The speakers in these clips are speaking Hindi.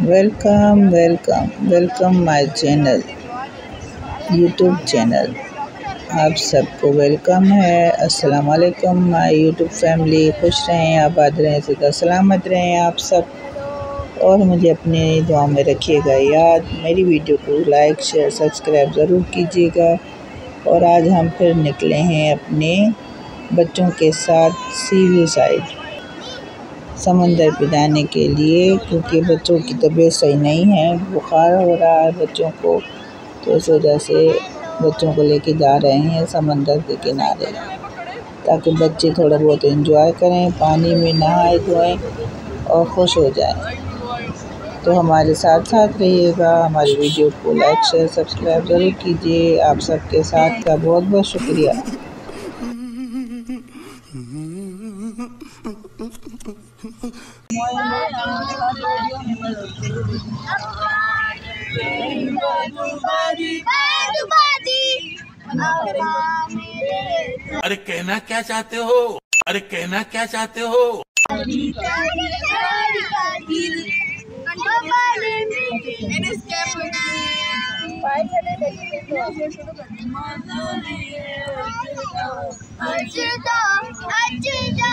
Welcome welcome welcome my channel YouTube channel आप सबको वेलकम है। अस्सलाम वालेकुम माय यूट्यूब फैमिली खुश रहें, आबाद रहें सदा सलामत रहें आप सब। और मुझे अपने दुआ में रखिएगा याद, मेरी वीडियो को लाइक शेयर सब्सक्राइब ज़रूर कीजिएगा। और आज हम फिर निकले हैं अपने बच्चों के साथ सी व्यू साइड। समंदर पे जाने के लिए, क्योंकि बच्चों की तबीयत सही नहीं है, बुखार हो रहा है बच्चों को तो इस वजह से बच्चों को लेके जा रहे हैं समंदर के किनारे, ताकि बच्चे थोड़ा बहुत एंजॉय करें, पानी में नहाए धोएँ और खुश हो जाएँ। तो हमारे साथ साथ रहिएगा, हमारी वीडियो को लाइक शेयर सब्सक्राइब ज़रूर कीजिए। आप सबके साथ का बहुत बहुत शुक्रिया। अरे कहना क्या चाहते हो? अरे कहना क्या चाहते हो? अजदा अजदा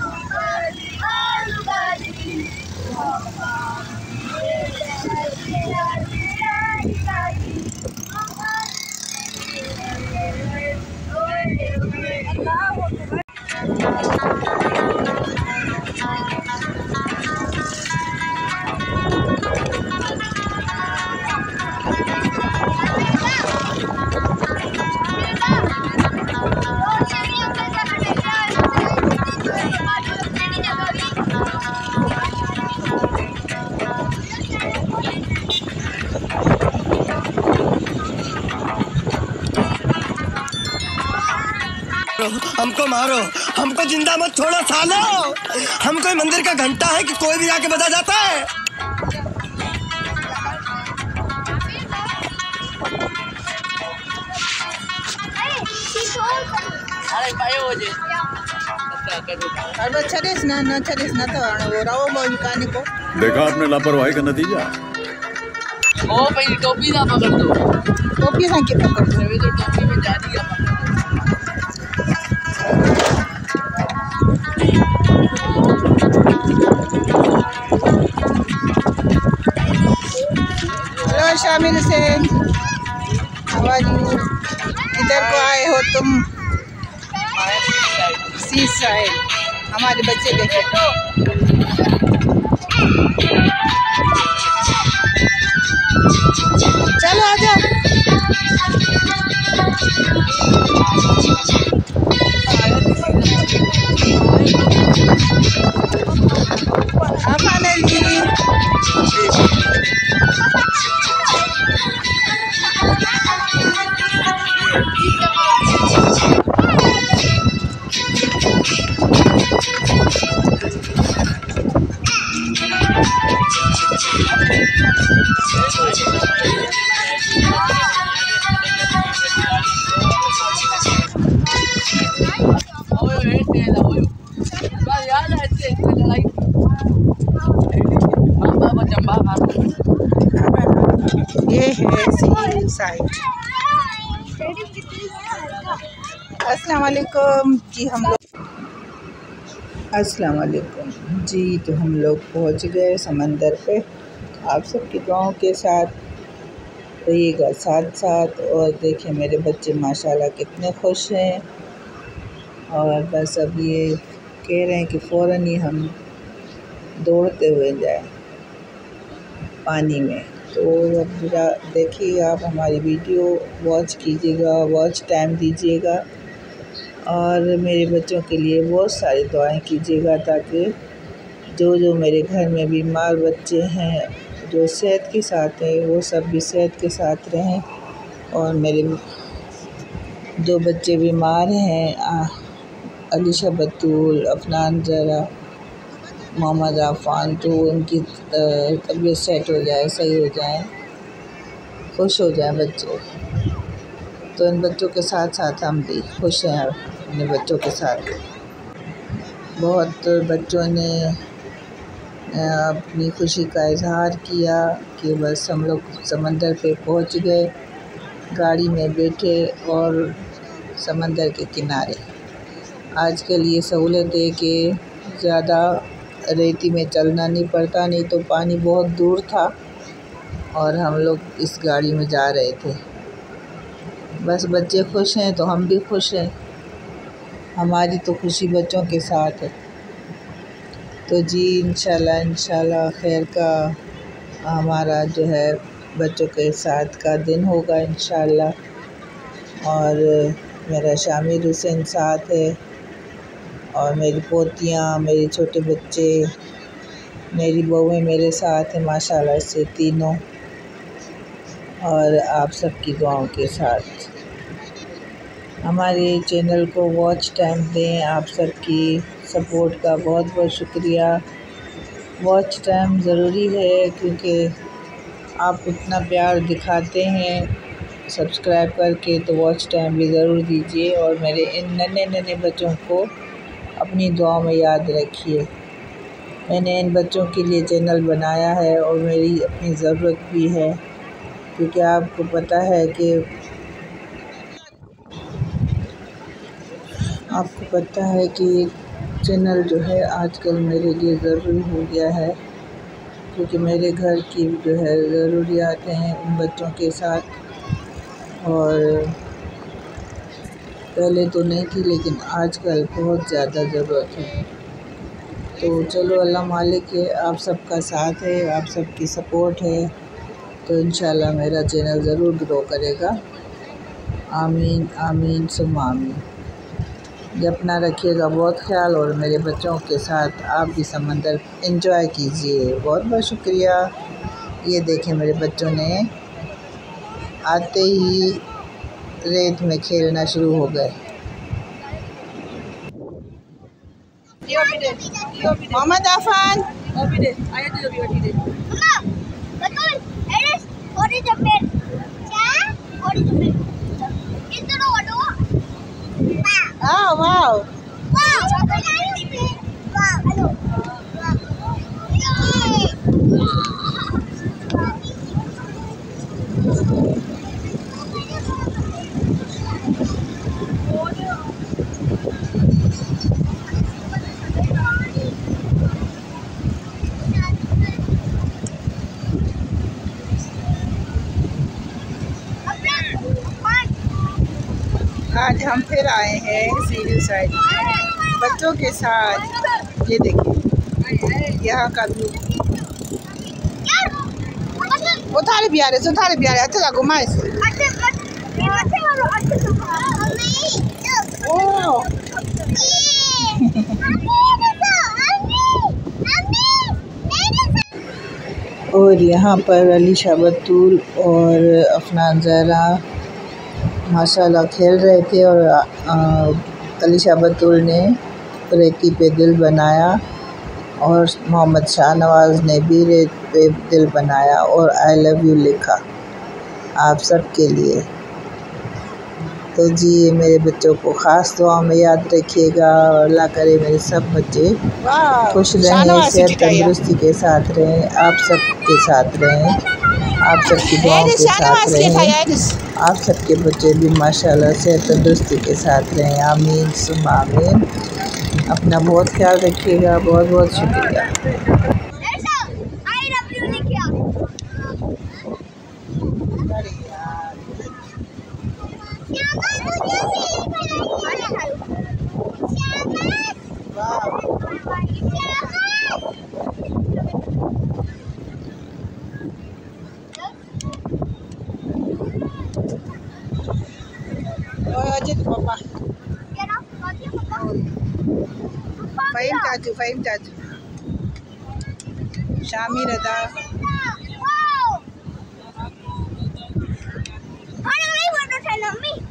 हमको मारो। हमको ज़िंदा मत छोड़ो सालो। हम कोई मंदिर का घंटा है कि कोई भी आके बजा जाता है? अरे ना ना तो वो रहो मौज देखा आपने लापरवाही का नतीजा? ओ भाई टोपी ना पकड़ दो। टोपी ना के पकड़ दो? हेलो शामिल हुसैन इधर को आए हो तुम। सी साइड हमारे बच्चे देखे। चलो आ जाओ। अमाना जी अस्सलाम वालेकुम जी, हम लोग अस्सलाम वालेकुम जी तो हम लोग पहुँच गए समंदर पे। आप सबकी दुआओं के साथ रहिएगा साथ साथ और देखिए, मेरे बच्चे माशाल्लाह कितने खुश हैं। और बस अब ये कह रहे हैं कि फ़ौर ही हम दौड़ते हुए जाए पानी में। तो अब देखिए, आप हमारी वीडियो वॉच कीजिएगा वॉच टाइम दीजिएगा। और मेरे बच्चों के लिए बहुत सारी दुआएँ कीजिएगा ताकि जो जो मेरे घर में बीमार बच्चे हैं, जो सेहत के साथ हैं, वो सब भी सेहत के साथ रहें और मेरे जो बच्चे बीमार हैं अलीशा बतूल, अफनान ज़रा, मोहम्मद आफ़ान तो उनकी तबीयत सेट हो जाए, सही हो जाए, खुश हो जाए बच्चे। तो इन बच्चों के साथ साथ हम भी खुश हैं अपने बच्चों के साथ। बहुत बच्चों ने अपनी खुशी का इजहार किया कि बस हम लोग समंदर पे पहुँच गए, गाड़ी में बैठे और समंदर के किनारे। आजकल ये सहूलत है कि ज़्यादा रेती में चलना नहीं पड़ता, नहीं तो पानी बहुत दूर था और हम लोग इस गाड़ी में जा रहे थे। बस बच्चे खुश हैं तो हम भी खुश हैं। हमारी तो खुशी बच्चों के साथ है। तो जी, इंशाल्लाह इंशाल्लाह, खैर का हमारा जो है बच्चों के साथ का दिन होगा इंशाल्लाह। और मेरा शामिर हुसैन साथ है और मेरी पोतियाँ, मेरे छोटे बच्चे, मेरी बहुएँ मेरे साथ हैं, माशाल्लाह से तीनों। और आप सबकी दुआओं के साथ। हमारे चैनल को वॉच टाइम दें, आप सबकी सपोर्ट का बहुत बहुत शुक्रिया। वॉच टाइम ज़रूरी है क्योंकि आप इतना प्यार दिखाते हैं। सब्सक्राइब करके तो वॉच टाइम भी ज़रूर दीजिए और मेरे इन नन्हे नन्हे बच्चों को अपनी दुआ में याद रखिए। मैंने इन बच्चों के लिए चैनल बनाया है और मेरी अपनी ज़रूरत भी है। क्योंकि आपको पता है कि आपको पता है कि चैनल जो है आजकल मेरे लिए ज़रूरी हो गया है, क्योंकि मेरे घर की जो है ज़रूरियात हैं उन बच्चों के साथ। और पहले तो नहीं थी, लेकिन आजकल बहुत ज़्यादा ज़रूरत है। तो चलो, अल्लाह मालिक है आप सबका साथ है, आप सबकी सपोर्ट है तो इन मेरा चैनल ज़रूर ग्रो करेगा। आमीन आमीन सुम आमीन। ये अपना रखिएगा बहुत ख्याल और मेरे बच्चों के साथ आप भी समंदर इंजॉय कीजिए। बहुत बहुत शुक्रिया। ये देखें मेरे बच्चों ने आते ही रेत में खेलना शुरू हो गए। Mohammad Afan. Betul. Oh, wow. Wow. Wow. Wow. Wow. हैं सीरी साइड बच्चों के साथ, ये देखिए। यहाँ का व्यू उतारे भी आ रहे उतारे भी आ रहे अच्छा घुमाए ओह और यहाँ पर अली शाबतूल और अफनान जहरा माशाल्लाह खेल रहे थे और अली शाह बतूल ने रेती पे दिल बनाया और मोहम्मद शाह नवाज़ ने भी रेत पे दिल बनाया और आई लव यू लिखा आप सब के लिए। तो जी ये मेरे बच्चों को ख़ास दुआ में याद रखिएगा और अल्लाह करे मेरे सब बच्चे खुश रहें सेहत तंदुरुस्ती के साथ रहें आप सब के साथ रहें आप सबकी दुआओं के साथ रहें। आप सबके बच्चे भी माशाल्लाह से तंदुरुस्ती के साथ रहें। आमीन सुम आमीन। अपना बहुत ख्याल रखिएगा बहुत बहुत शुक्रिया। फ़हीम चाचू फ़हीम चाचू। शामी रदा। मिट्टी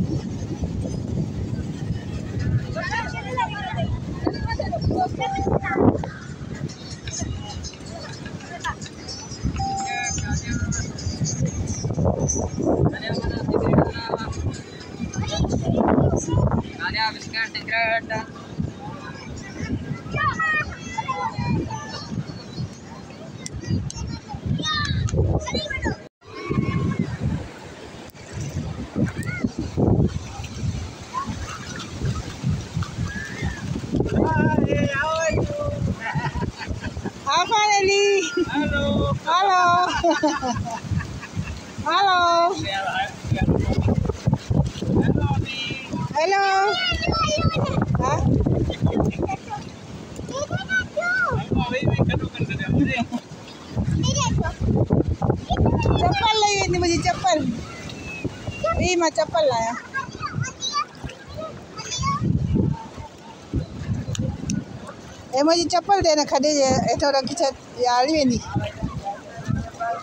Hello. Hello. Hello. Huh? चप्पल लाई थी मुझे चप्पल ये मैं चप्पल लाया ए मुझे चप्पल देना खड़े जे एठो रखी छ यारी वेंदी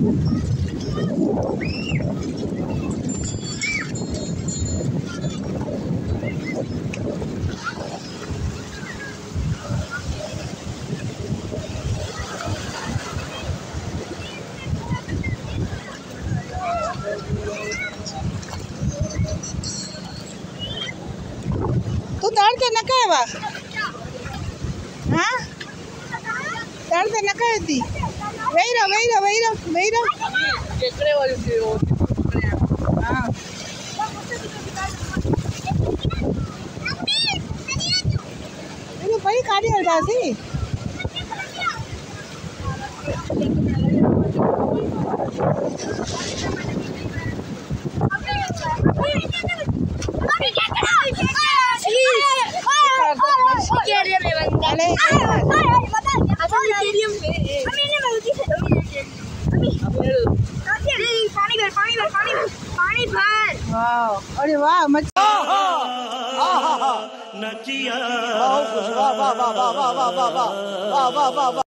तू तड़ते न कहवा हाँ तड़ते न कहती वही रहो वही रहो वही रहो वही रहो केकड़े वाली थी वो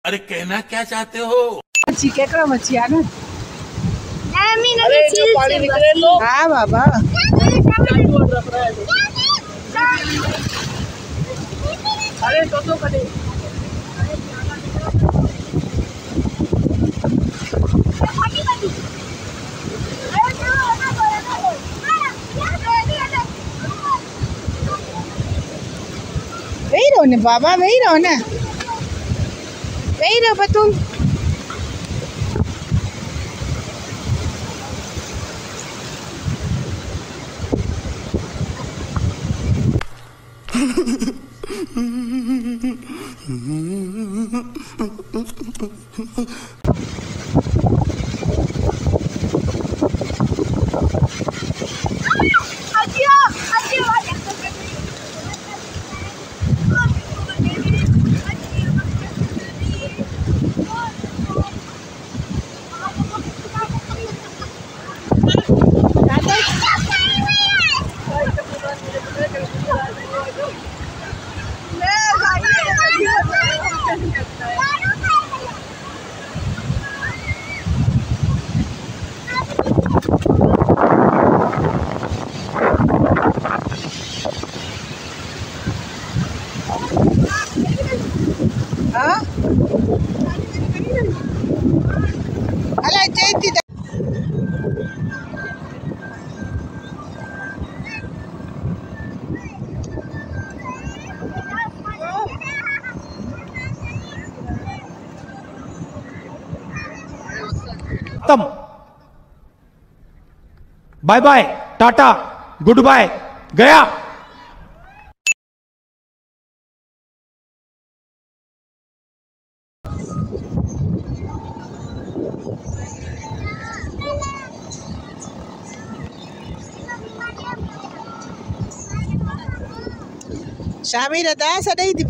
अरे कहना क्या चाहते हो मच्छी केकड़ा मच्छी आ ना अरे जो पानी निकले तो हाँ बाबा अरे तो तो रहो ने बाबा वही रहो ना वही रहो बतूल हाँ bye bye tata good bye गया शामिल रहता है सदै थी